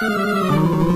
Música